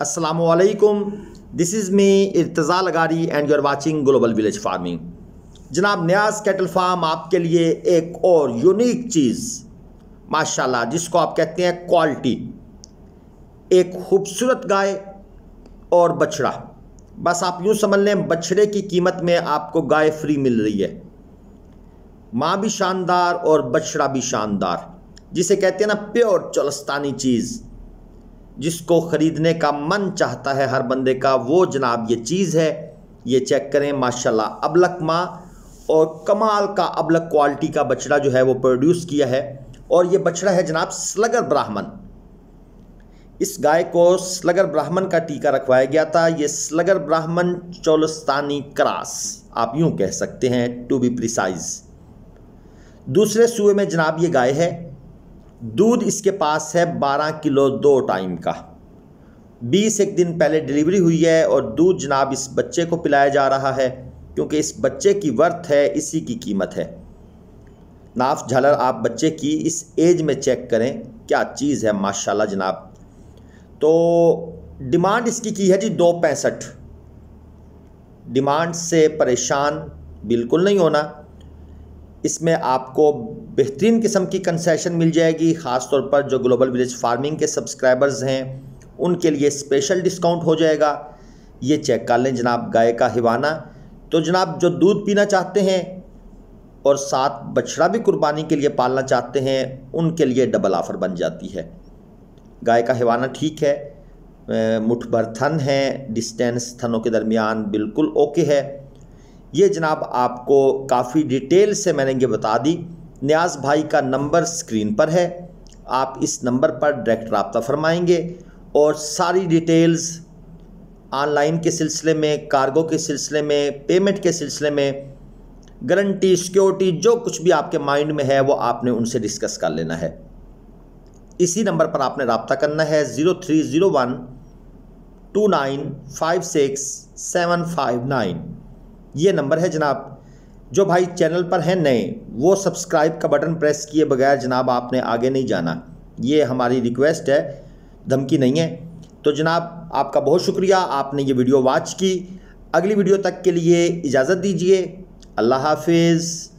अस्सलाम वालेकुम this is me Irtaza Lagari and you are watching global village farming जनाब Niaz cattle farm आपके लिए एक और यूनिक चीज़। माशाल्लाह, जिसको आप कहते हैं क्वालिटी एक खूबसूरत गाय और बछड़ा। बस आप यूँ समझ लें, बछड़े की कीमत में आपको गाय फ्री मिल रही है। माँ भी शानदार और बछड़ा भी शानदार। जिसे कहते हैं ना प्योर चौलस्तानी चीज़ जिसको ख़रीदने का मन चाहता है हर बंदे का, वो जनाब ये चीज़ है। ये चेक करें, माशाल्लाह, अबलक माँ, और कमाल का अबलक क्वालिटी का बछड़ा जो है वो प्रोड्यूस किया है। और ये बछड़ा है जनाब स्लगर ब्राह्मण इस गाय को स्लगर ब्राह्मण का टीका रखवाया गया था। ये स्लगर ब्राह्मण चौलस्तानी क्रास आप यूँ कह सकते हैं टू बी प्रिसाइज दूसरे सूए में जनाब ये गाय है। दूध इसके पास है 12 किलो दो टाइम का। 20 एक दिन पहले डिलीवरी हुई है और दूध जनाब इस बच्चे को पिलाया जा रहा है, क्योंकि इस बच्चे की वर्थ है, इसी की कीमत है। नाफ झालर, आप बच्चे की इस एज में चेक करें, क्या चीज़ है, माशाल्लाह जनाब। तो डिमांड इसकी की है जी दो पैंसठ। डिमांड से परेशान बिल्कुल नहीं होना। इसमें आपको बेहतरीन किस्म की कंसेशन मिल जाएगी ख़ास तौर पर जो ग्लोबल विलेज फ़ार्मिंग के सब्सक्राइबर्स हैं, उनके लिए स्पेशल डिस्काउंट हो जाएगा। ये चेक कर लें जनाब गाय का हिवाना। तो जनाब जो दूध पीना चाहते हैं और साथ बछड़ा भी कुर्बानी के लिए पालना चाहते हैं, उनके लिए डबल ऑफ़र बन जाती है। गाय का हिवाना ठीक है। मुठ भर थन है डिस्टेंस थनों के दरमियान बिल्कुल ओके है। ये जनाब आपको काफ़ी डिटेल से मैंने ये बता दी। न्याज भाई का नंबर स्क्रीन पर है। आप इस नंबर पर डायरेक्ट रबता फरमाएँगे और सारी डिटेल्स ऑनलाइन के सिलसिले में, कार्गो के सिलसिले में, पेमेंट के सिलसिले में, गारंटी, सिक्योरिटी, जो कुछ भी आपके माइंड में है, वो आपने उनसे डिस्कस कर लेना है। इसी नंबर पर आपने रबता करना है zero three zero one two nine five six seven five nine. ये नंबर है जनाब। जो भाई चैनल पर हैं नए, वो सब्सक्राइब का बटन प्रेस किए बगैर जनाब आपने आगे नहीं जाना। ये हमारी रिक्वेस्ट है, धमकी नहीं है। तो जनाब, आपका बहुत शुक्रिया, आपने ये वीडियो वॉच की। अगली वीडियो तक के लिए इजाज़त दीजिए। अल्लाह हाफिज़।